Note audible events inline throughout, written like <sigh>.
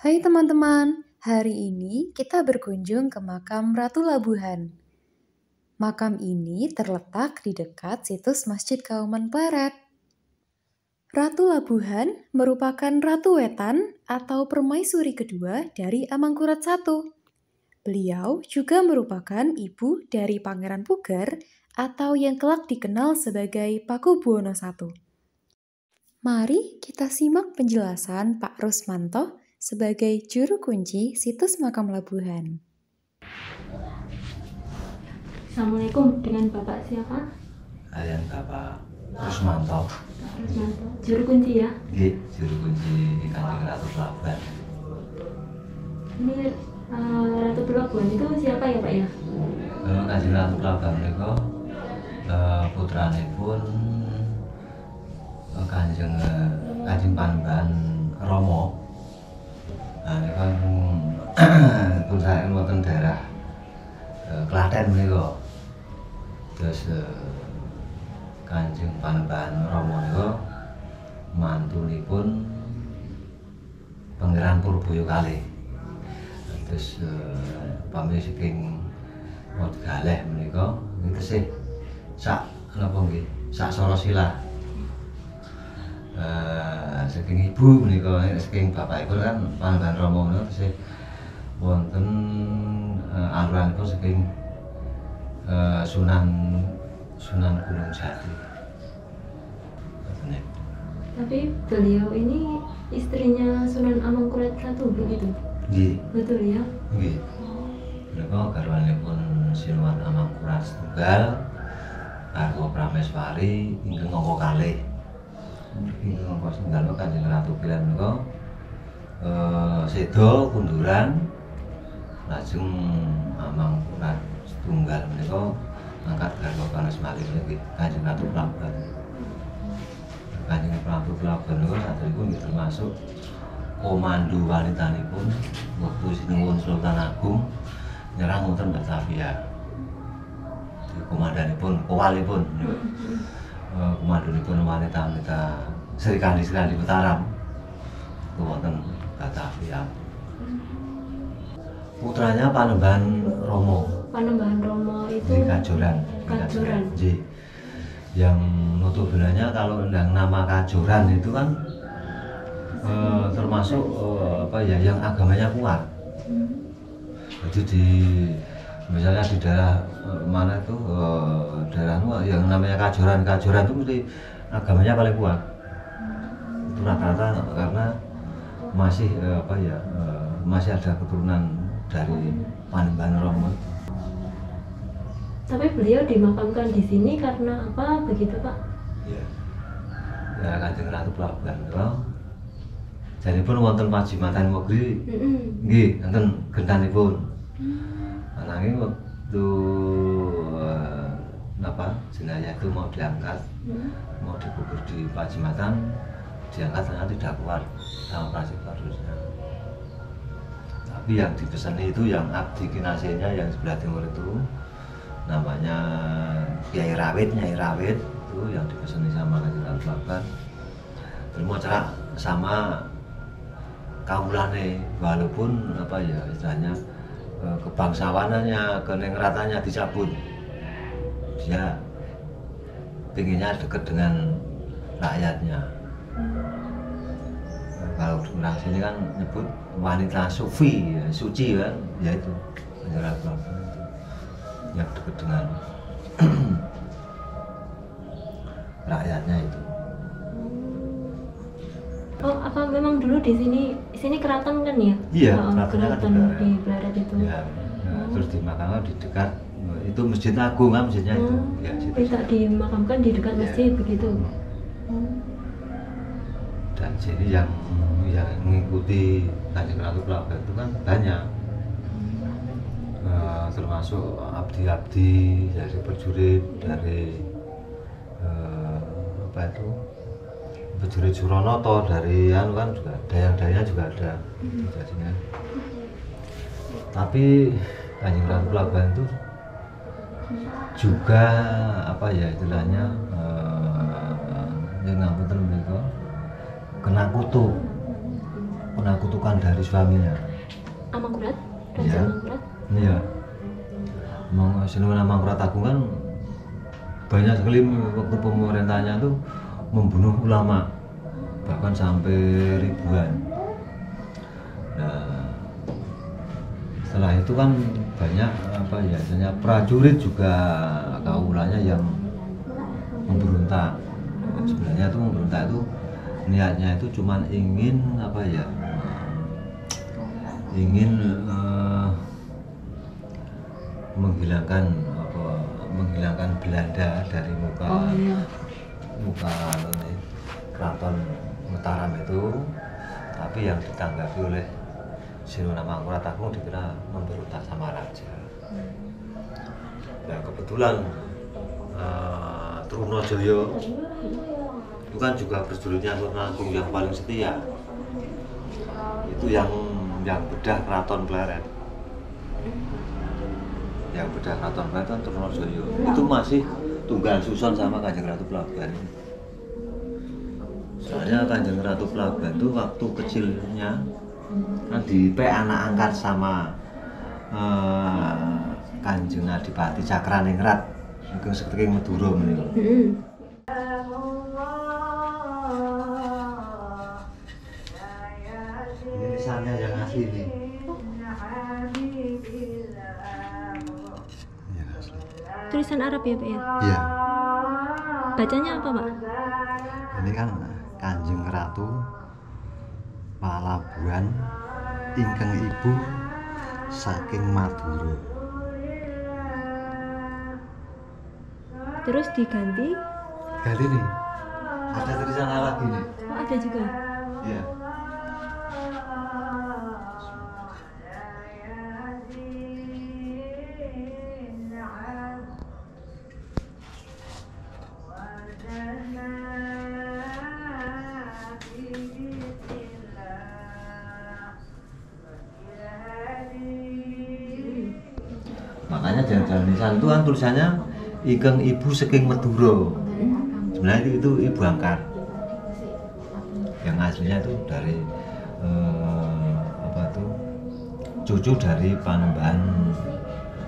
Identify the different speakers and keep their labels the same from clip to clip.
Speaker 1: Hai teman-teman, hari ini kita berkunjung ke makam Ratu Labuhan. Makam ini terletak di dekat situs Masjid Kauman Pleret. Ratu Labuhan merupakan Ratu Wetan atau permaisuri kedua dari Amangkurat I. Beliau juga merupakan ibu dari Pangeran Pugar atau yang kelak dikenal sebagai Paku Buwono I. Mari kita simak penjelasan Pak Rusmanto sebagai juru kunci situs makam Labuhan.
Speaker 2: Assalamualaikum dengan Bapak siapa?
Speaker 3: Kalian Bapak Rusmanto.
Speaker 2: Rusmanto. Juru kunci ya.
Speaker 3: Nggih, juru kunci Kanjeng Ratu Pelabuhan.
Speaker 2: Ini uh, Ratu Pelabuhan itu siapa ya Pak ya?
Speaker 3: Kalau Kanjeng Ratu Pelabuhan niku uh, putranipun uh, Kanjeng uh, Kanjeng Panembahan Rama. Kan tulisannya wonten daerah uh, Klaten menika. Terus uh, Kanjeng Panembahan Rama niku mantunipun Pangeran Purboyo kalih. Terus uh, pamit saking Galeh menika niki tesih sak napa nggih sak Sorosila. Eh saking ibu menika saking bapakipun kan Panembahan Rama menika tesih wonten uh, aluranipun saking eh, Sunan Sunan Gunung Jati.
Speaker 2: Tapi beliau ini istrinya Sunan Amangkurat I begitu.
Speaker 3: Nggih.
Speaker 2: Betul ya?
Speaker 3: Nggih. Menika garwanipun Sinuwun Amangkurat setunggal Argo Prameswari ingkang angka kalih. Angka setunggal menika Kanjeng Ratu Pilen menika eh seda kunduran lajeng Amangkurat setunggal menika angkat garwa Prameswari niki Kanjeng Ratu Pelabuhan. Kanjeng Ratu Pelabuhan niku nggih termasuk komando wanitanipun waktu sinuwun Sultan Agung nyerang wonten Batavia. Komandanipun, kowalipun niku. Eh, Komandonipun wanita-wanita Serikandi-Serikandi Mataram itu wonten Batavia. Putranya Panembahan Romo
Speaker 2: Panembahan Romo itu
Speaker 3: di Kajoran. di
Speaker 2: Kajoran.
Speaker 3: Nggih. Yang notabene kalau undang nama Kajoran itu kan eh, termasuk eh, apa ya yang agamanya kuat. Jadi di misalnya di daerah mana itu eh, daerah nu yang namanya Kajoran, Kajoran itu mesti agamanya paling kuat. Itu rata-rata karena masih eh, apa ya eh, masih ada keturunan dari Panembahan Romo.
Speaker 2: Tapi beliau dimakamkan di sini karena apa begitu Pak?
Speaker 3: Ya. Ya Kanjeng Ratu Pelabuhan kula. Jadi pun wonten Pajimatan Mogri
Speaker 2: Mm-mm.
Speaker 3: nggih wonten gentanipun. Ananging waktu eh, apa jenazah itu mau diangkat
Speaker 2: Mm.
Speaker 3: mau dikubur di Pajimatan diangkat ternyata tidak kuat sama prasebat terusnya. Tapi yang dipesan itu yang abdi kinasenya yang sebelah timur itu namanya Kiai Rawit, Nyai Rawit itu yang dipesan sama Kanjeng Ratu Pelabuhan. Terima cara sama kaulane walaupun apa ya istilahnya eh, kebangsawanannya, kenengratanya dicabut. Dia pinginnya dekat dengan rakyatnya. Kalau orang sini kan nyebut wanita sufi, ya, suci kan, ya itu itu yang dekat dengan <clears throat> rakyatnya itu.
Speaker 2: Oh, apa memang dulu di sini sini keraton kan ya?
Speaker 3: Iya,
Speaker 2: Oh,
Speaker 3: kan
Speaker 2: keraton
Speaker 3: di Barat.
Speaker 2: di Barat itu.
Speaker 3: Ya, ya, terus dimakamkan di dekat itu masjid agung kan masjidnya itu.
Speaker 2: Oh,
Speaker 3: Ya, situ.
Speaker 2: dimakamkan di dekat
Speaker 3: Ya.
Speaker 2: masjid begitu. Oh.
Speaker 3: Dan sini yang yang mengikuti Kanjeng Ratu Pelabuhan itu kan banyak. Eh, termasuk abdi-abdi dari prajurit dari eh, apa itu prajurit Suronoto dari anu kan juga dayang-dayangnya juga ada jadinya tapi Kanjeng Ratu Pelabuhan itu juga apa ya istilahnya eh, yang ngapunten menika kena kutu kena kutukan dari suaminya
Speaker 2: Amangkurat? Raja
Speaker 3: Iya.
Speaker 2: Amangkurat?
Speaker 3: iya Emang Sinuwun Mangkurat Agung kan banyak sekali waktu pemerintahnya tuh membunuh ulama bahkan sampai ribuan nah setelah itu kan banyak apa ya misalnya prajurit juga kaulanya yang memberontak sebenarnya itu memberontak itu niatnya itu cuman ingin apa ya ingin eh, menghilangkan apa menghilangkan Belanda dari muka
Speaker 2: Oh iya.
Speaker 3: muka keraton Mataram itu tapi yang ditanggapi oleh Sirona Mangkurat Agung dikira memberontak sama raja. Nah kebetulan eh, Trunojoyo itu kan juga Sirona Agung yang paling setia. Itu yang yang bedah keraton Pleret. Yang bedah keraton Pleret kan Trunojoyo. Itu masih tunggal susun sama Kanjeng Ratu Pelabuhan. Soalnya Kanjeng Ratu Pelabuhan itu waktu kecilnya kan di P anak angkat sama eh, Kanjeng Adipati Cakraningrat itu seperti Madura meniko.
Speaker 2: Hmm.
Speaker 3: Ini yang asli ini. Ya, asli.
Speaker 2: Tulisan Arab ya Pak ya?
Speaker 3: Iya,
Speaker 2: Bacanya apa Pak?
Speaker 3: ini kan Kanjeng Ratu Palabuhan ingkang ibu saking Madura.
Speaker 2: Terus diganti?
Speaker 3: Kali ini ada tulisan lagi nih.
Speaker 2: Oh ada juga.
Speaker 3: Iya. Makanya itu kan tulisannya Igeng Ibu Saking Madura. Sebenarnya itu, itu ibu angkat. Yang aslinya itu dari eh, apa tuh cucu dari panembahan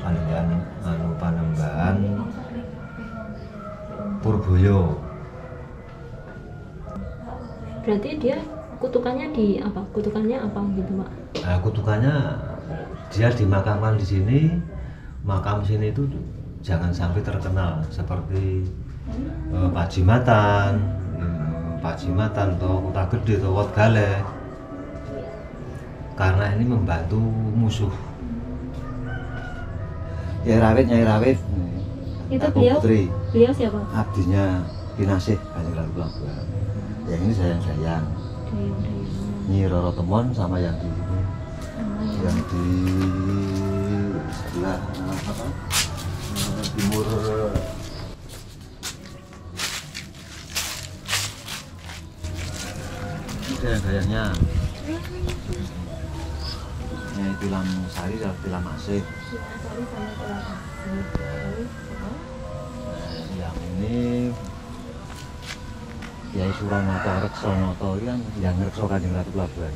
Speaker 3: panembahan anu panembahan Purboyo.
Speaker 2: Berarti dia kutukannya di apa? Kutukannya apa gitu Pak?
Speaker 3: Nah, kutukannya dia dimakamkan di sini, makam sini itu jangan sampai terkenal seperti eh, Pajimatan, eh, Pajimatan atau Kota Gede atau Wat Gale. Karena ini membantu musuh. Nyai Rawit, Nyai Rawit.
Speaker 2: Itu
Speaker 3: Aku
Speaker 2: beliau?
Speaker 3: Putri,
Speaker 2: Beliau siapa?
Speaker 3: abdinya Kinasih Kanjeng Ratu. Yang ini sayang-sayang. Nyi Roro Temon sama yang di
Speaker 2: Oh,
Speaker 3: yang di sebelah eh, apa eh, timur ini gaya-gayanya ya tilam sari dan tilam asih. Nah, yang ini Kiai Suranoto Reksonoto ini kan yang Rekso Kanjeng Ratu Pelabuhan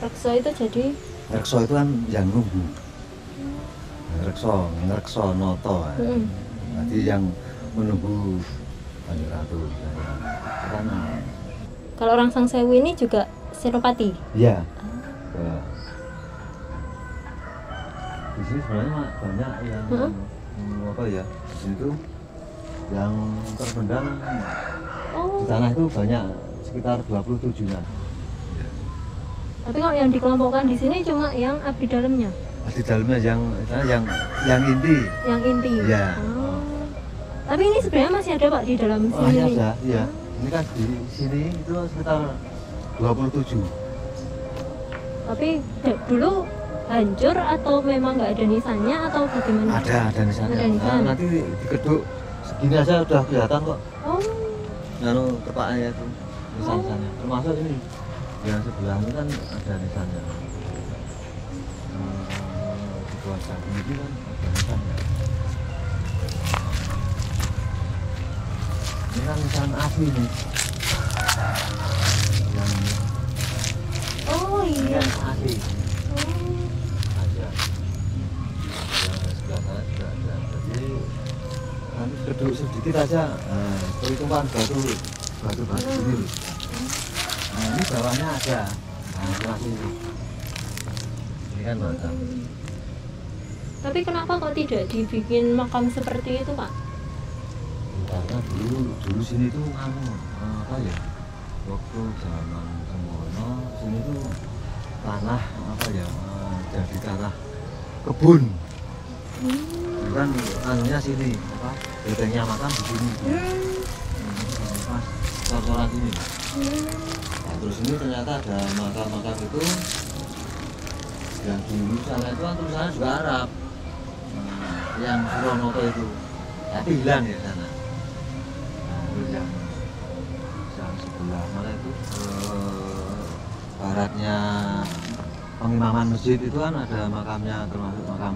Speaker 2: Rekso itu jadi
Speaker 3: Rekso itu kan yang nunggu Rekso, Rekso Noto
Speaker 2: Mm-mm.
Speaker 3: Jadi yang menunggu Kanjeng Ratu Karena
Speaker 2: kalau orang Sangsewu ini juga Senopati.
Speaker 3: Iya. Ke- Di sini sebenarnya banyak yang hmm, Apa ya Di sini tuh Yang terpendam Di
Speaker 2: Oh,
Speaker 3: tanah itu banyak Sekitar 27 an
Speaker 2: tapi kalau yang dikelompokkan di sini cuma yang abdi dalamnya,
Speaker 3: Di dalamnya yang yang yang inti
Speaker 2: yang inti.
Speaker 3: Iya.
Speaker 2: Oh. Tapi ini sebenarnya masih ada Pak di dalam
Speaker 3: Oh,
Speaker 2: sini. nih.
Speaker 3: ada, iya. Ini kan di sini itu sekitar 27.
Speaker 2: Tapi dulu hancur atau memang nggak ada nisannya atau bagaimana?
Speaker 3: Ada, ada nisannya.
Speaker 2: Ada nisan.
Speaker 3: Nah, nanti di keduk segini aja udah kelihatan kok.
Speaker 2: Oh,
Speaker 3: Anu tepaknya itu nisan-nisannya. Termasuk ini yang sebelah ini kan ada nisannya. Hmm, samping ini kan. Ini kan nisan asli nih. Yang
Speaker 2: oh
Speaker 3: sapi ada yang sebelah sana ada jadi nanti gedung sedikit aja nah, seperti tumpahan batu batu batu ini nah ini bawahnya ada nah kelas ini kan makam
Speaker 2: Tapi kenapa kok tidak dibikin makam seperti itu, Pak?
Speaker 3: karena dulu dulu sini tuh anu apa ya waktu zaman Semono sini tuh tanah apa ya eh, jadi tanah kebun. Dulu kan anunya sini apa bedengnya makam di sini. Hmm, pas cor-coran sini. Nah, terus ini ternyata ada makam-makam itu. Yang dulu sana itu kan tulisannya juga Arab yang Suronoto itu tapi hilang ya sana nah, yang yang sebelah mana itu eh, baratnya pengimaman masjid itu kan ada makamnya termasuk makam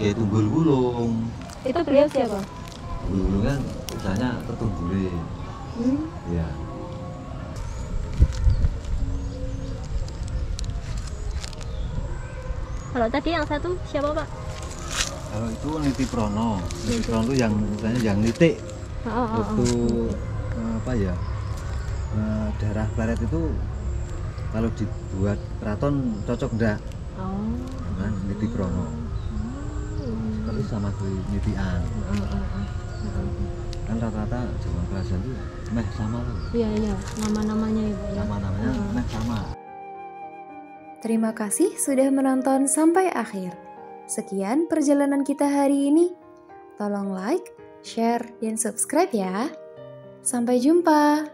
Speaker 3: Kiai Tunggul Wulung
Speaker 2: Itu beliau siapa?
Speaker 3: Tunggul Wulung kan usahanya ketunggule
Speaker 2: Hmm.
Speaker 3: ya
Speaker 2: Kalau tadi yang satu siapa, Pak?
Speaker 3: Kalau itu Niti Prono Niti Prono itu yang misalnya yang nitik
Speaker 2: Oh, oh, oh.
Speaker 3: waktu eh, apa ya eh, daerah barat itu kalau dibuat keraton cocok enggak
Speaker 2: Oh.
Speaker 3: kan Niti Prono
Speaker 2: Hmm.
Speaker 3: tapi sama di Nitian
Speaker 2: Oh, oh, oh.
Speaker 3: kan rata-rata zaman kerajaan itu meh sama tuh
Speaker 2: Iya, iya, nama-namanya ya, Pak. ya.
Speaker 3: nama namanya
Speaker 2: Hmm.
Speaker 3: meh sama
Speaker 1: Terima kasih sudah menonton sampai akhir. Sekian perjalanan kita hari ini. Tolong like, share, dan subscribe ya. Sampai jumpa.